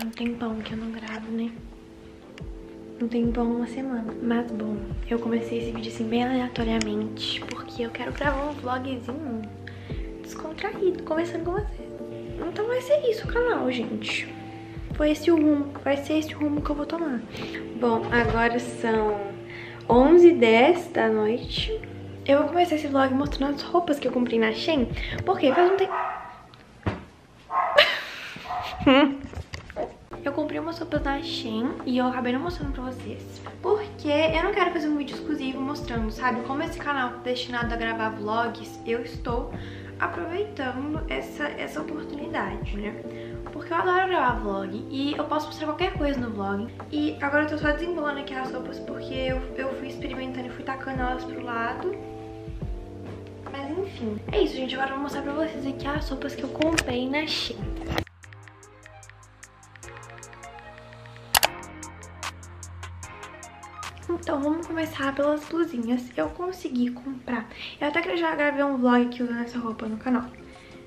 Faz um tempão que eu não gravo, né? Um tempão, uma semana. Mas bom, eu comecei esse vídeo assim bem aleatoriamente, porque eu quero gravar um vlogzinho descontraído, conversando com vocês. Então vai ser isso o canal, gente. Foi esse o rumo, vai ser esse o rumo que eu vou tomar. Bom, agora são 11h10 da noite. Eu vou começar esse vlog mostrando as roupas que eu comprei na Shein, porque faz um tempo... Eu comprei umas roupas na Shein e eu acabei não mostrando pra vocês. Porque eu não quero fazer um vídeo exclusivo mostrando, sabe? Como esse canal é destinado a gravar vlogs, eu estou aproveitando essa, essa oportunidade, né? Porque eu adoro gravar vlog e eu posso mostrar qualquer coisa no vlog. E agora eu tô só desembolando aqui as roupas porque eu, eu fui experimentando e fui tacando elas pro lado. Mas enfim, é isso, gente. Agora eu vou mostrar pra vocês aqui as roupas que eu comprei na Shein. Então vamos começar pelas blusinhas. Eu consegui comprar. Eu até já gravei um vlog aqui usando essa roupa no canal.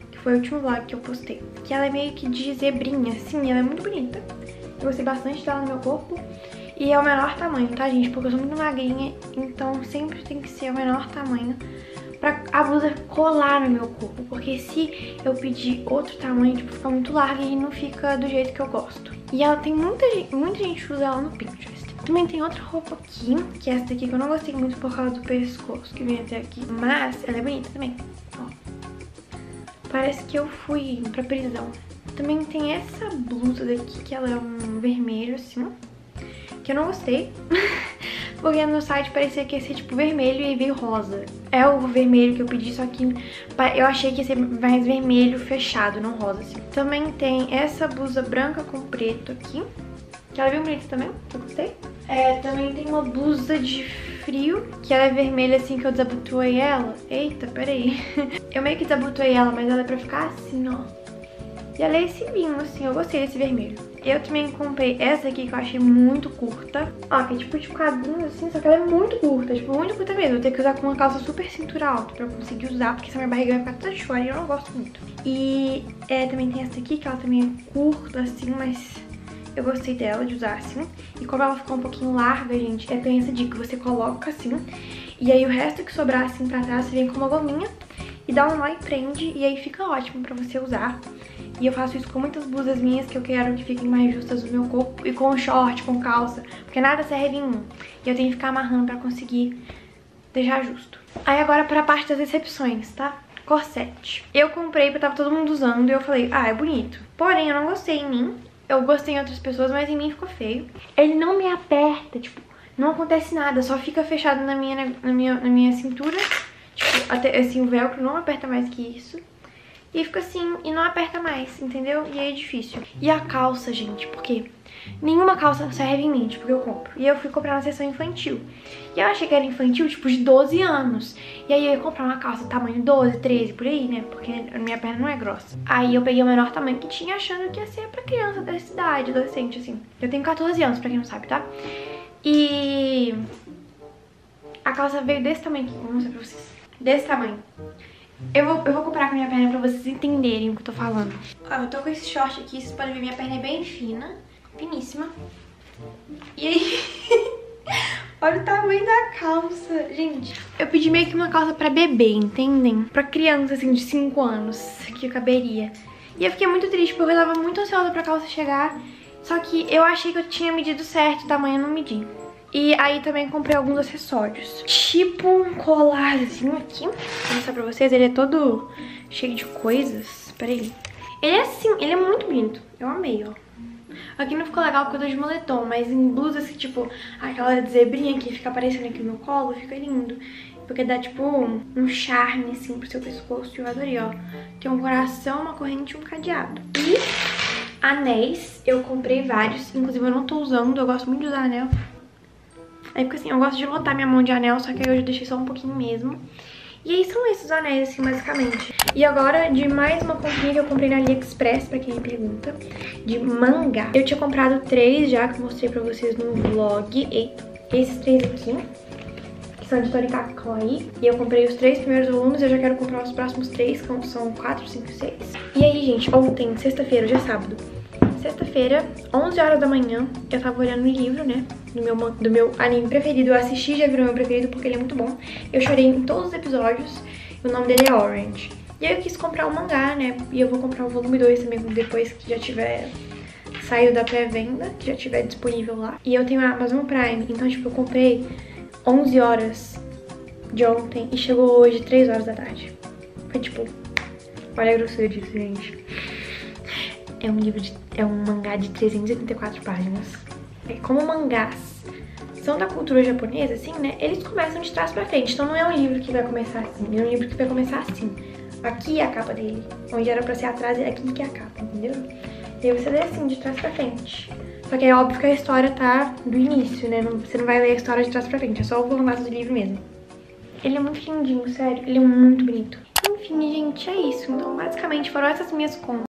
Que foi o último vlog que eu postei. Que ela é meio que de zebrinha, assim, ela é muito bonita. Eu gostei bastante dela no meu corpo. E é o menor tamanho, tá, gente? Porque eu sou muito magrinha, então sempre tem que ser o menor tamanho pra a blusa colar no meu corpo. Porque se eu pedir outro tamanho, tipo, fica muito larga e não fica do jeito que eu gosto. E ela tem muita gente, muita gente usa ela no Pinterest. Também tem outra roupa aqui, que é essa daqui que eu não gostei muito por causa do pescoço, que vem até aqui. Mas ela é bonita também, ó. Parece que eu fui pra prisão. Também tem essa blusa daqui, que ela é um vermelho, assim, que eu não gostei. Porque no site parecia que ia ser tipo vermelho e veio rosa. É o vermelho que eu pedi, só que eu achei que ia ser mais vermelho fechado, não rosa assim. Também tem essa blusa branca com preto aqui. Ela é bem bonita também, eu gostei. É, também tem uma blusa de frio, que ela é vermelha assim que eu desabotoei ela. Eita, peraí. Eu meio que desabotoei ela, mas ela é pra ficar assim, ó. E ela é esse vinho, assim, eu gostei desse vermelho. Eu também comprei essa aqui que eu achei muito curta. Ó, que é tipo de quadrinho assim, só que ela é muito curta, tipo, muito curta mesmo. Vou ter que usar com uma calça super cintura alta pra eu conseguir usar, porque senão minha barriga vai ficar toda de fora e eu não gosto muito. E é, também tem essa aqui, que ela também é curta, assim, mas eu gostei dela, de usar assim. E como ela ficou um pouquinho larga, gente, é tem essa dica. Você coloca assim, e aí o resto que sobrar assim pra trás, você vem com uma gominha e dá um nó e prende. E aí fica ótimo pra você usar. E eu faço isso com muitas blusas minhas que eu quero que fiquem mais justas no meu corpo. E com short, com calça, porque nada serve em um. E eu tenho que ficar amarrando pra conseguir deixar justo. Aí agora pra parte das excepções, tá? Corsete. Eu comprei porque tava todo mundo usando e eu falei, ah, é bonito. Porém, eu não gostei em mim. Eu gostei em outras pessoas, mas em mim ficou feio. Ele não me aperta, tipo, não acontece nada, só fica fechado na minha, na minha, na minha cintura. Tipo, até, assim, o velcro não aperta mais que isso. E fica assim, e não aperta mais, entendeu? E aí é difícil. E a calça, gente, porque nenhuma calça serve em mim, tipo, que eu compro. E eu fui comprar na seção infantil. E eu achei que era infantil, tipo, de 12 anos. E aí eu ia comprar uma calça tamanho 12, 13, por aí, né? Porque a minha perna não é grossa. Aí eu peguei o menor tamanho que tinha, achando que ia ser pra criança dessa idade, adolescente, assim. Eu tenho 14 anos, pra quem não sabe, tá? E... A calça veio desse tamanho aqui, vou mostrar pra vocês. Desse tamanho. Eu vou, eu vou comparar com a minha perna pra vocês entenderem o que eu tô falando. Ó, eu tô com esse short aqui, vocês podem ver minha perna é bem fina, finíssima. E aí... Olha o tamanho da calça, gente. Eu pedi meio que uma calça pra bebê, entendem? Pra criança, assim, de 5 anos, que caberia. E eu fiquei muito triste, porque eu tava muito ansiosa pra calça chegar. Só que eu achei que eu tinha medido certo, o tamanho eu não medi. E aí também comprei alguns acessórios. Tipo um colarzinho aqui. Vou mostrar pra vocês. Ele é todo cheio de coisas. Peraí. Ele é assim, ele é muito bonito. Eu amei, ó. Aqui não ficou legal porque eu tô de moletom, mas em blusas que, tipo, aquela de zebrinha que fica aparecendo aqui no colo, fica lindo. Porque dá, tipo, um charme, assim, pro seu pescoço. Eu adorei, ó. Tem um coração, uma corrente e um cadeado. E anéis, eu comprei vários. Inclusive, eu não tô usando, eu gosto muito de usar anel. Aí porque assim, eu gosto de lotar minha mão de anel, só que aí eu deixei só um pouquinho mesmo. E aí são esses anéis, assim, basicamente. E agora, de mais uma comprinha que eu comprei na AliExpress, pra quem me pergunta, de mangá. Eu tinha comprado três já, que eu mostrei pra vocês no vlog. Eita, esses três aqui, que são de Torikakoi. E eu comprei os três primeiros volumes, eu já quero comprar os próximos três, que são quatro, cinco, seis. E aí, gente, ontem, sexta-feira, hoje é sábado, sexta-feira, 11 horas da manhã, eu tava olhando o livro, né, do meu, do meu anime preferido. Eu assisti, já virou meu preferido porque ele é muito bom. Eu chorei em todos os episódios, o nome dele é Orange. E aí eu quis comprar o mangá, né, e eu vou comprar o volume 2 também depois que já tiver saído da pré-venda, que já tiver disponível lá. E eu tenho a Amazon Prime, então, tipo, eu comprei 11 horas de ontem e chegou hoje 3 horas da tarde. Foi tipo, olha a grossura disso, gente. É um livro de, é um mangá de 334 páginas. É como mangás são da cultura japonesa, assim, né? Eles começam de trás pra frente. Então não é um livro que vai começar assim, é um livro que vai começar assim. Aqui é a capa dele. Onde era pra ser atrás, é aqui que é a capa, entendeu? E aí você lê assim, de trás pra frente. Só que é óbvio que a história tá do início, né? Você não vai ler a história de trás pra frente, é só o formato do livro mesmo. Ele é muito lindinho, sério. Ele é muito bonito. Enfim, gente, é isso. Então, basicamente, foram essas minhas compras.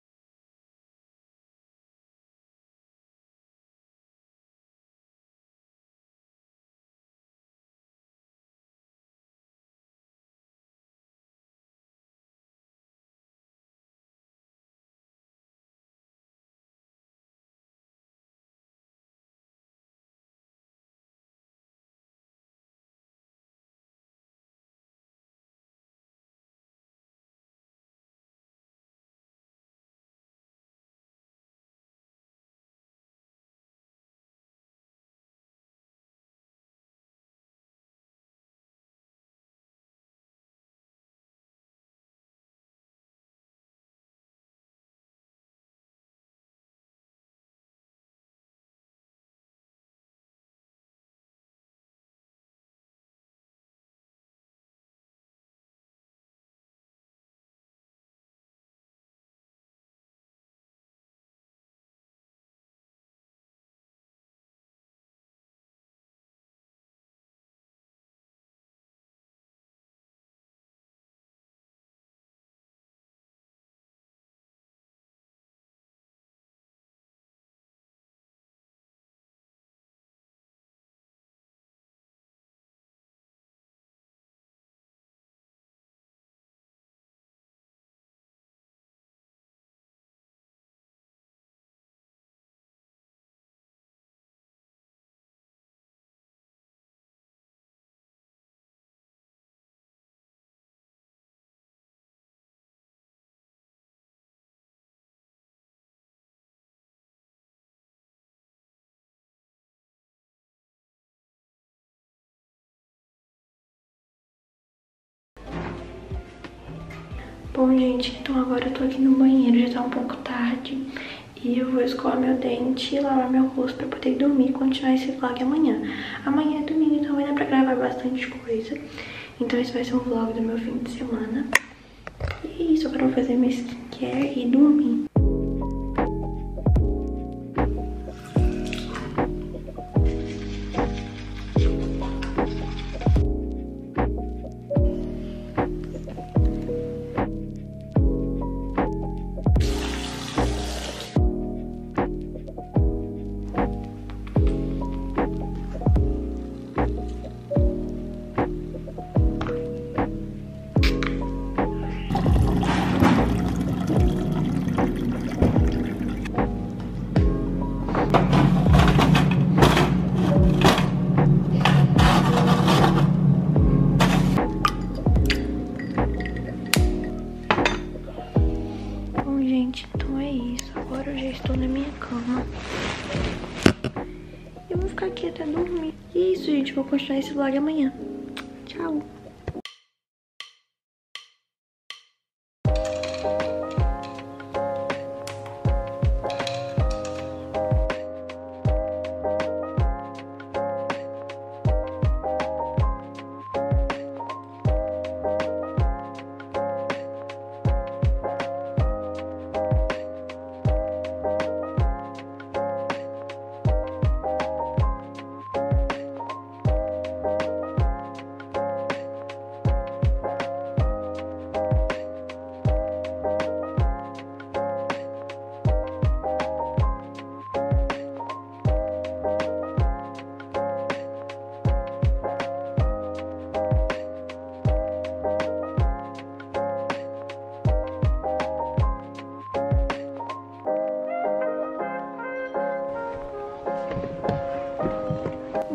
Bom, gente, então agora eu tô aqui no banheiro, já tá um pouco tarde. E eu vou escovar meu dente e lavar meu rosto pra poder dormir e continuar esse vlog amanhã. Amanhã é domingo, então vai dar pra gravar bastante coisa. Então esse vai ser um vlog do meu fim de semana. E é isso, agora eu vou fazer minha skincare e dormir. Continuar esse vlog amanhã.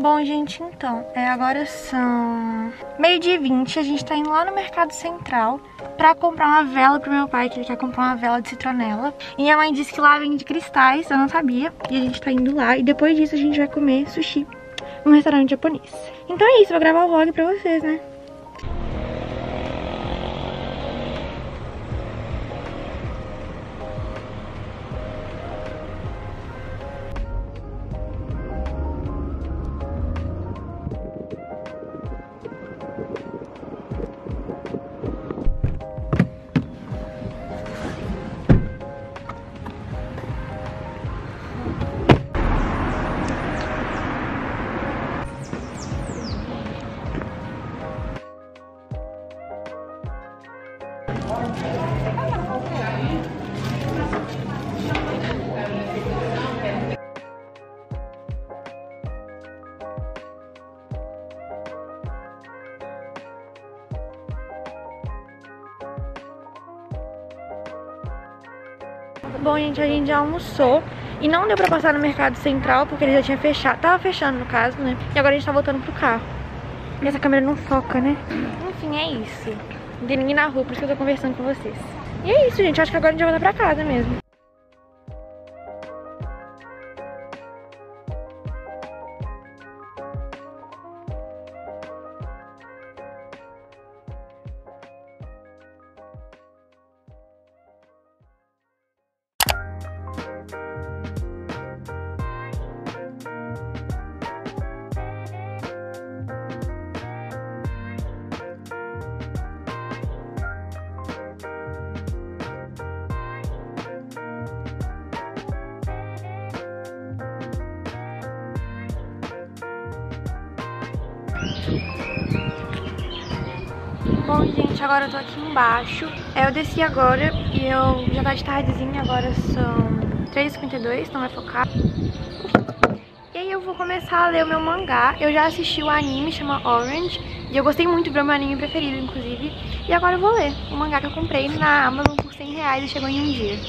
Bom, gente, então, é, agora são meio-dia e 20, a gente tá indo lá no Mercado Central pra comprar uma vela pro meu pai, que ele quer comprar uma vela de citronela. E minha mãe disse que lá vende cristais, eu não sabia, e a gente tá indo lá. E depois disso a gente vai comer sushi num restaurante japonês. Então é isso, vou gravar o vlog pra vocês, né? Bom, gente, a gente já almoçou e não deu pra passar no Mercado Central porque ele já tinha fechado. Tava fechando, no caso, né? E agora a gente tá voltando pro carro. E essa câmera não foca, né? Enfim, é isso. Não tem ninguém na rua, por isso que eu tô conversando com vocês. E é isso, gente. Acho que agora a gente vai voltar pra casa mesmo. Bom, gente, agora eu tô aqui embaixo. É, eu desci agora e eu já tá de tardezinha, agora são 3h52, não vai focar. E aí eu vou começar a ler o meu mangá. Eu já assisti o anime, chama Orange, e eu gostei muito, do meu anime preferido, inclusive. E agora eu vou ler o mangá que eu comprei na Amazon por 100 reais e chegou em um dia.